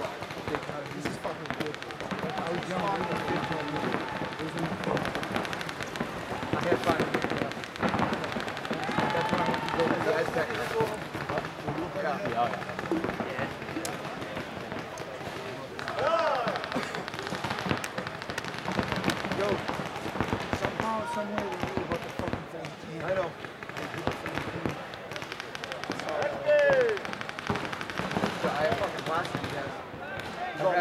I was young, Yo, somehow, somewhere we knew about the fucking thing. I know.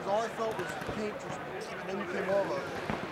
because all I felt was paint just. And then you came over.